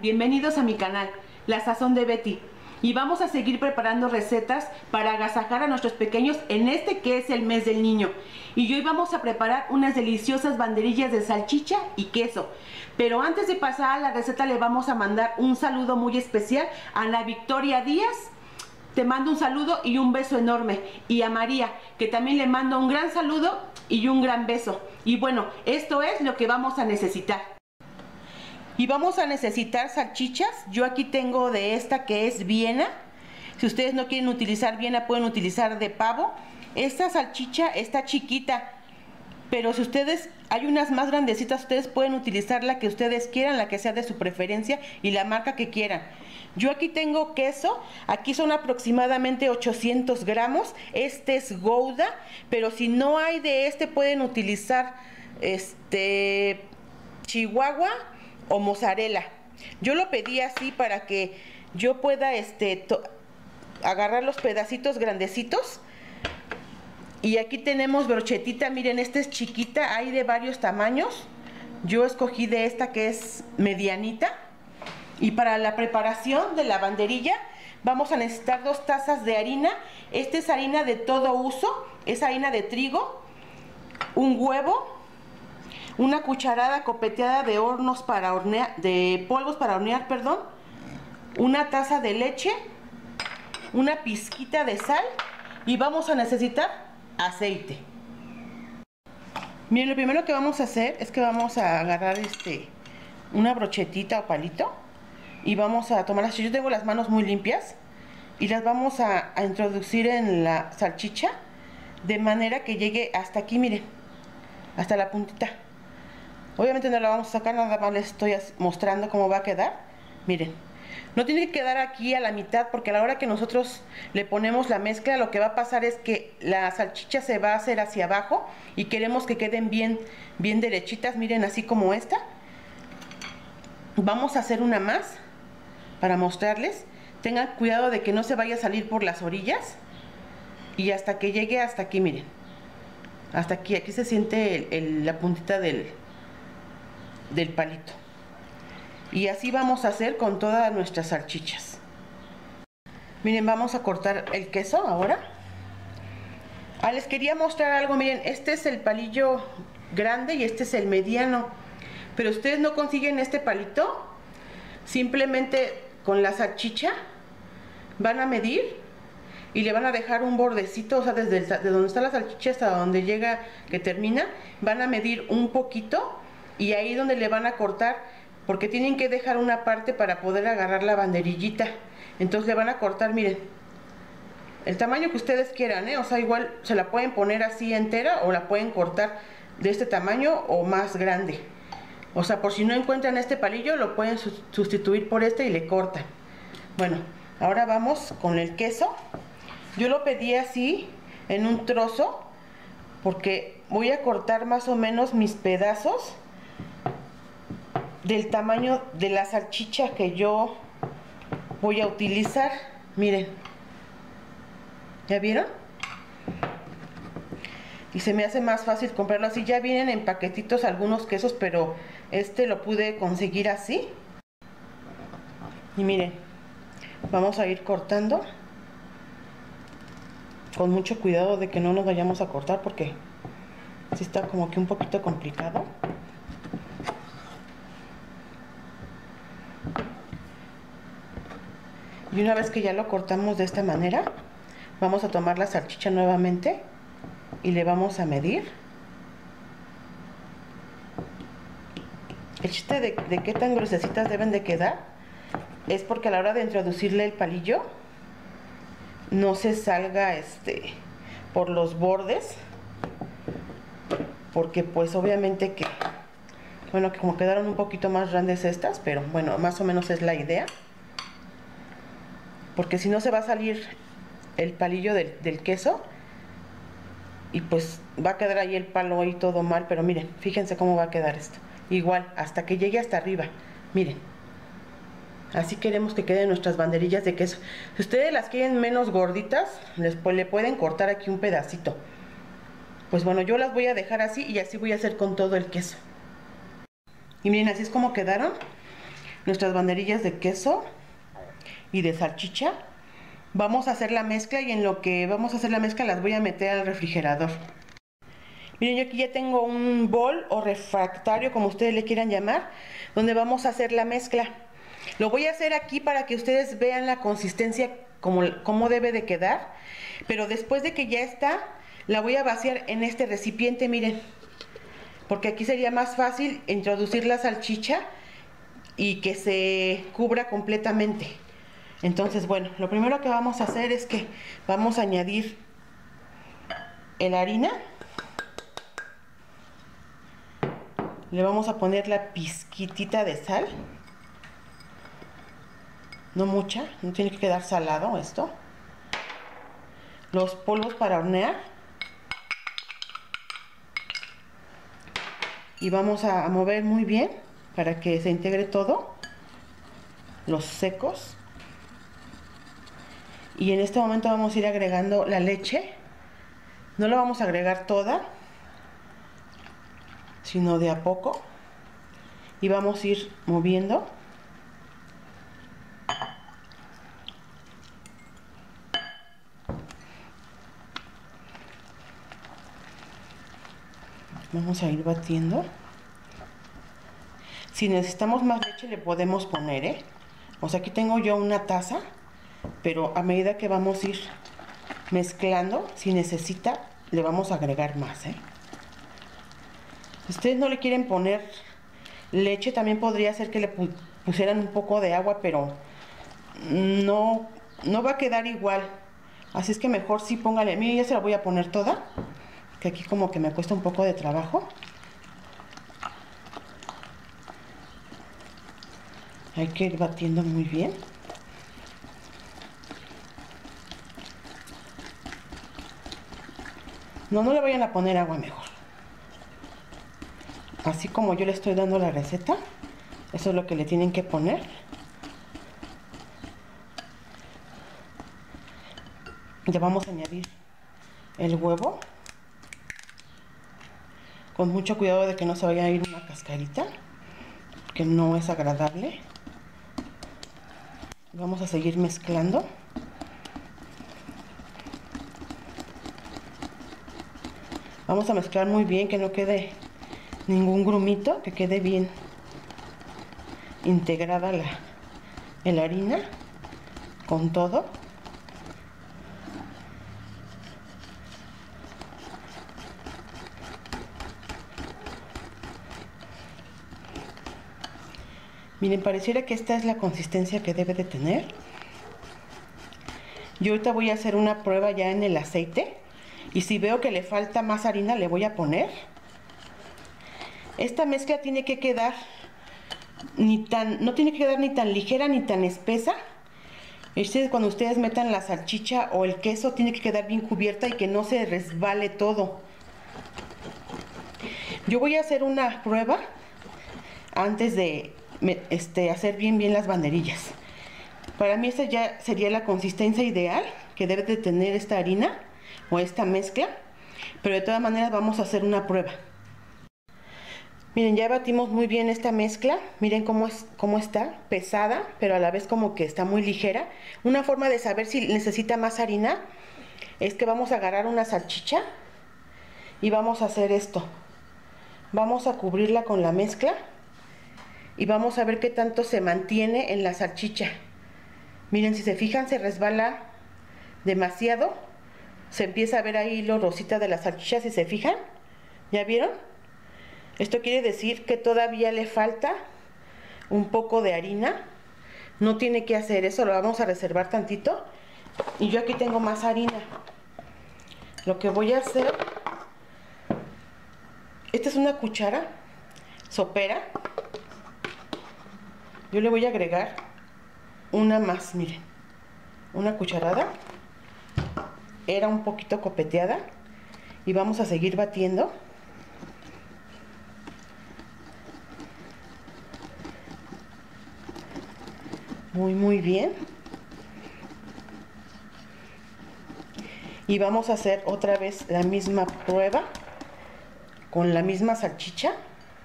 bienvenidos a mi canal, La Sazón de Betty. Y vamos a seguir preparando recetas para agasajar a nuestros pequeños en este que es el mes del niño. Y hoy vamos a preparar unas deliciosas banderillas de salchicha y queso. Pero antes de pasar a la receta le vamos a mandar un saludo muy especial a Ana Victoria Díaz. Te mando un saludo y un beso enorme. Y a María, que también le mando un gran saludo y un gran beso. Y bueno, esto es lo que vamos a necesitar. Y vamos a necesitar salchichas. Yo aquí tengo de esta que es Viena. Si ustedes no quieren utilizar Viena, pueden utilizar de pavo. Esta salchicha está chiquita, pero si ustedes, hay unas más grandecitas, ustedes pueden utilizar la que ustedes quieran, la que sea de su preferencia y la marca que quieran. Yo aquí tengo queso, aquí son aproximadamente 800 gramos, este es Gouda, pero si no hay de este pueden utilizar este Chihuahua o mozzarella. Yo lo pedí así para que yo pueda este, agarrar los pedacitos grandecitos. Y aquí tenemos brochetita, miren, esta es chiquita, hay de varios tamaños. Yo escogí de esta que es medianita. Y para la preparación de la banderilla vamos a necesitar dos tazas de harina. Esta es harina de todo uso, es harina de trigo, un huevo, una cucharada copeteada de hornos para hornear, de polvos para hornear, perdón, una taza de leche, una pizquita de sal y vamos a necesitar aceite. Miren, lo primero que vamos a hacer es que vamos a agarrar este una brochetita o palito y vamos a tomar las yo tengo las manos muy limpias y las vamos a, a introducir en la salchicha de manera que llegue hasta aquí, miren, hasta la puntita. Obviamente no la vamos a sacar, nada más les estoy mostrando cómo va a quedar. Miren, no tiene que quedar aquí a la mitad porque a la hora que nosotros le ponemos la mezcla lo que va a pasar es que la salchicha se va a hacer hacia abajo y queremos que queden bien, bien derechitas, miren así como esta. Vamos a hacer una más para mostrarles. Tengan cuidado de que no se vaya a salir por las orillas y hasta que llegue hasta aquí, miren. Hasta aquí, aquí se siente la puntita del, del palito. Y así vamos a hacer con todas nuestras salchichas. Miren, vamos a cortar el queso ahora. Ah, les quería mostrar algo, miren, este es el palillo grande y este es el mediano. Pero ustedes no consiguen este palito, simplemente con la salchicha van a medir y le van a dejar un bordecito, o sea, desde de donde está la salchicha hasta donde llega, que termina, van a medir un poquito y ahí donde le van a cortar porque tienen que dejar una parte para poder agarrar la banderillita. Entonces le van a cortar miren el tamaño que ustedes quieran ¿eh? o sea igual se la pueden poner así entera o la pueden cortar de este tamaño o más grande. O sea por si no encuentran este palillo lo pueden sustituir por este y le cortan. Bueno ahora vamos con el queso. Yo lo pedí así en un trozo porque voy a cortar más o menos mis pedazos del tamaño de la salchicha que yo voy a utilizar. Miren. ¿Ya vieron? Y se me hace más fácil comprarlo así. Ya vienen en paquetitos algunos quesos, pero este lo pude conseguir así. Y miren, vamos a ir cortando. Con mucho cuidado de que no nos vayamos a cortar porque si está como que un poquito complicado. Y una vez que ya lo cortamos de esta manera, vamos a tomar la salchicha nuevamente y le vamos a medir. El chiste de, qué tan gruesecitas deben de quedar es porque a la hora de introducirle el palillo no se salga este por los bordes porque pues obviamente que bueno que como quedaron un poquito más grandes estas pero bueno más o menos es la idea porque si no se va a salir el palillo del, queso y pues va a quedar ahí el palo ahí todo mal, pero miren, fíjense cómo va a quedar esto. Igual, hasta que llegue hasta arriba, miren. Así queremos que queden nuestras banderillas de queso. Si ustedes las quieren menos gorditas, les, pues, le pueden cortar aquí un pedacito. Pues bueno, yo las voy a dejar así y así voy a hacer con todo el queso. Y miren, así es como quedaron. nuestras banderillas de queso y de salchicha. Vamos a hacer la mezcla y en lo que vamos a hacer la mezcla las voy a meter al refrigerador. Miren, yo aquí ya tengo un bol o refractario, como ustedes le quieran llamar, donde vamos a hacer la mezcla. Lo voy a hacer aquí para que ustedes vean la consistencia, como, debe de quedar. Pero después de que ya está, la voy a vaciar en este recipiente, miren. Porque aquí sería más fácil introducir la salchicha y que se cubra completamente. Entonces, bueno, lo primero que vamos a hacer es que vamos a añadir el harina. Le vamos a poner la pizquitita de sal. No mucha, no tiene que quedar salado esto. Los polvos para hornear. Y vamos a mover muy bien para que se integre todo. Los secos. Y en este momento vamos a ir agregando la leche. No la vamos a agregar toda, sino de a poco. Y vamos a ir moviendo. Vamos a ir batiendo. Si necesitamos más leche le podemos poner, ¿eh? O sea, aquí tengo yo una taza, pero a medida que vamos a ir mezclando, si necesita, le vamos a agregar más, ¿eh? Ustedes no le quieren poner leche, también podría ser que le pusieran un poco de agua, pero no, no va a quedar igual. Así es que mejor sí póngale. Mira, ya se la voy a poner toda, que aquí como que me cuesta un poco de trabajo. Hay que ir batiendo muy bien. No, no le vayan a poner agua mejor. Así como yo le estoy dando la receta eso es lo que le tienen que poner. Ya vamos a añadir el huevo. Con mucho cuidado de que no se vaya a ir una cascarita que no es agradable. Vamos a seguir mezclando vamos a mezclar muy bien que no quede ningún grumito, que quede bien integrada la, la harina con todo. Miren, pareciera que esta es la consistencia que debe de tener. Yo ahorita voy a hacer una prueba ya en el aceite. Y si veo que le falta más harina, le voy a poner. Esta mezcla tiene que quedar ni tan, no tiene que quedar ni tan ligera ni tan espesa. Este, cuando ustedes metan la salchicha o el queso, tiene que quedar bien cubierta y que no se resbale todo. Yo voy a hacer una prueba antes de este, hacer bien bien las banderillas. Para mí esta ya sería la consistencia ideal que debe de tener esta harina o esta mezcla. Pero de todas maneras vamos a hacer una prueba. Miren, ya batimos muy bien esta mezcla. Miren cómo, es, cómo está, pesada, pero a la vez como que está muy ligera. Una forma de saber si necesita más harina es que vamos a agarrar una salchicha y vamos a hacer esto. Vamos a cubrirla con la mezcla y vamos a ver qué tanto se mantiene en la salchicha. Miren, si se fijan, se resbala demasiado. Se empieza a ver ahí lo rosita de la salchicha, si se fijan. ¿Ya vieron? Esto quiere decir que todavía le falta un poco de harina. No tiene que hacer eso, lo vamos a reservar tantito. Y yo aquí tengo más harina. Lo que voy a hacer, esta es una cuchara sopera. Yo le voy a agregar una más, miren. Una cucharada. Era un poquito copeteada. Y vamos a seguir batiendo. muy muy bien y vamos a hacer otra vez la misma prueba con la misma salchicha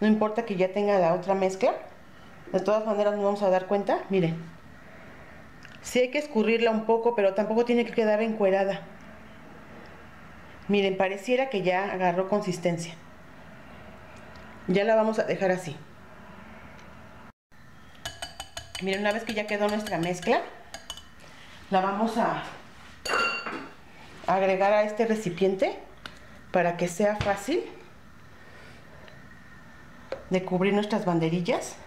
no importa que ya tenga la otra mezcla De todas maneras nos vamos a dar cuenta, miren. Sí hay que escurrirla un poco, pero tampoco tiene que quedar encuerada. Miren, pareciera que ya agarró consistencia. Ya la vamos a dejar así. Miren, una vez que ya quedó nuestra mezcla, la vamos a agregar a este recipiente para que sea fácil de cubrir nuestras banderillas.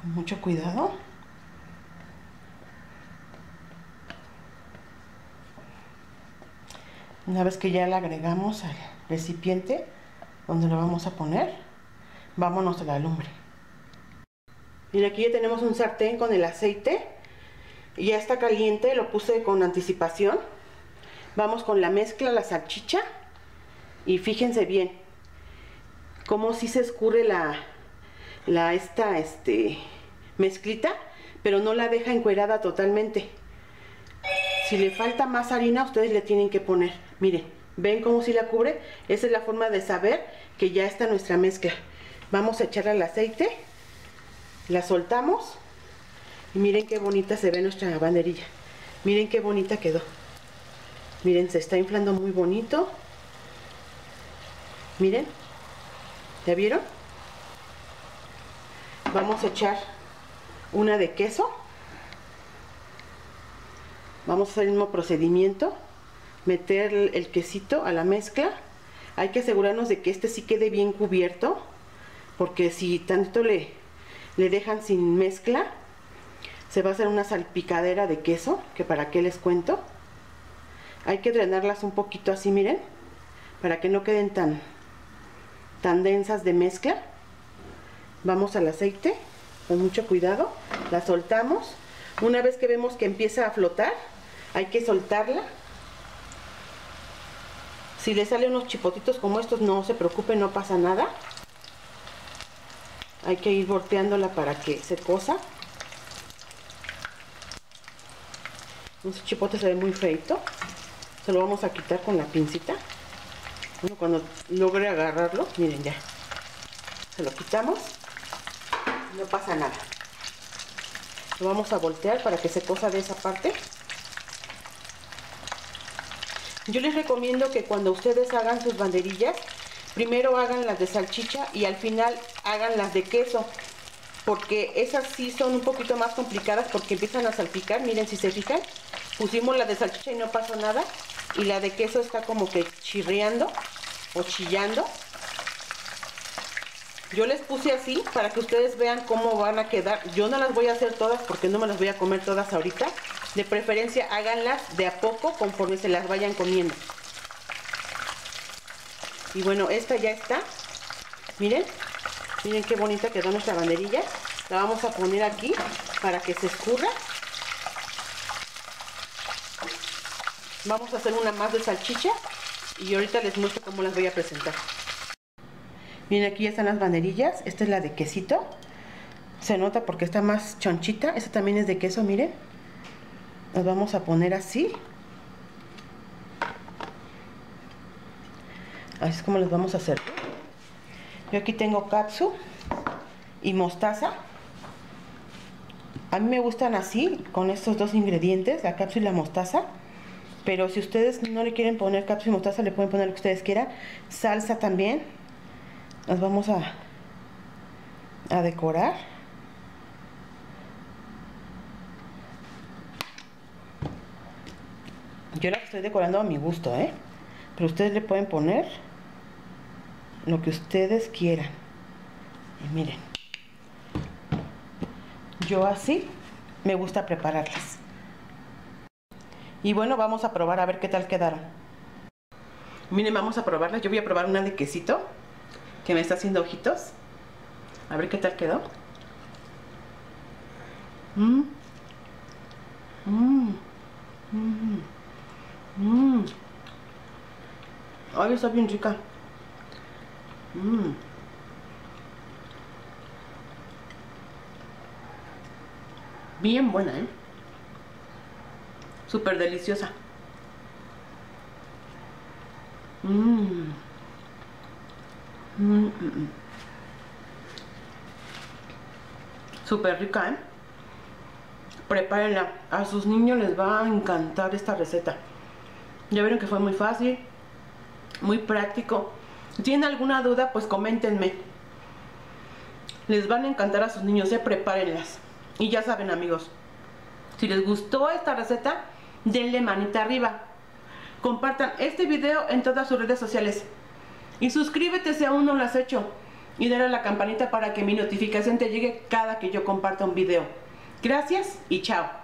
Con mucho cuidado. Una vez que ya la agregamos al recipiente donde lo vamos a poner, vámonos a la lumbre. Mira, aquí ya tenemos un sartén con el aceite. Ya está caliente, lo puse con anticipación. Vamos con la mezcla, la salchicha. Y fíjense bien, cómo si se escurre la, la esta este, mezclita, pero no la deja encuerada totalmente. Si le falta más harina, ustedes le tienen que poner. Miren, ¿ven cómo si la cubre? Esa es la forma de saber que ya está nuestra mezcla. Vamos a echar al aceite la soltamos y miren qué bonita se ve nuestra banderilla. Miren qué bonita quedó. Miren, se está inflando muy bonito. Miren. ¿Ya vieron? Vamos a echar una de queso. Vamos a hacer el mismo procedimiento. Meter el quesito a la mezcla. Hay que asegurarnos de que este sí quede bien cubierto. Porque si tanto le le dejan sin mezcla. Se va a hacer una salpicadera de queso, que para qué les cuento. Hay que drenarlas un poquito así, miren, para que no queden tan, tan densas de mezcla. Vamos al aceite, con mucho cuidado, la soltamos. Una vez que vemos que empieza a flotar, hay que soltarla. Si le salen unos chipotitos como estos, no se preocupe, no pasa nada. Hay que ir volteándola para que se cosa. Un chipote se ve muy feito. Se lo vamos a quitar con la pincita. Bueno, cuando logre agarrarlo miren ya. Se lo quitamos. No pasa nada lo vamos a voltear para que se cosa de esa parte. Yo les recomiendo que cuando ustedes hagan sus banderillas primero hagan las de salchicha y al final hagan las de queso porque esas sí son un poquito más complicadas porque empiezan a salpicar, miren si se fijan pusimos la de salchicha y no pasó nada y la de queso está como que chirriando o chillando yo les puse así para que ustedes vean cómo van a quedar yo no las voy a hacer todas porque no me las voy a comer todas ahorita de preferencia háganlas de a poco conforme se las vayan comiendo y bueno, esta ya está. Miren, miren qué bonita quedó nuestra banderilla. La vamos a poner aquí para que se escurra. Vamos a hacer una más de salchicha y ahorita les muestro cómo las voy a presentar. Miren, aquí ya están las banderillas. Esta es la de quesito. Se nota porque está más chonchita. Esta también es de queso, miren. Las vamos a poner así. Así es como los vamos a hacer. Yo aquí tengo katsu y mostaza. A mí me gustan así, con estos dos ingredientes, la katsu y la mostaza. Pero si ustedes no le quieren poner katsu y mostaza, le pueden poner lo que ustedes quieran. Salsa también. Las vamos a, a decorar. Yo la estoy decorando a mi gusto, ¿eh? Pero ustedes le pueden poner lo que ustedes quieran. Y miren, yo así me gusta prepararlas. Y bueno, vamos a probar a ver qué tal quedaron. Miren, vamos a probarlas. Yo voy a probar una de quesito que me está haciendo ojitos. A ver qué tal quedó. Mmm. Mmm. Mmm. Mmm. Ay, está bien rica. Mmm. Bien buena, ¿eh? Súper deliciosa. Mmm. Mm, mm, mm. Súper rica, ¿eh? Prepárenla. A sus niños les va a encantar esta receta. Ya vieron que fue muy fácil, muy práctico. Si tienen alguna duda, pues coméntenme. Les van a encantar a sus niños, ¿eh? Prepárenlas. Y ya saben, amigos, si les gustó esta receta, denle manita arriba. Compartan este video en todas sus redes sociales. Y suscríbete si aún no lo has hecho. Y dale a la campanita para que mi notificación te llegue cada que yo comparta un video. Gracias y chao.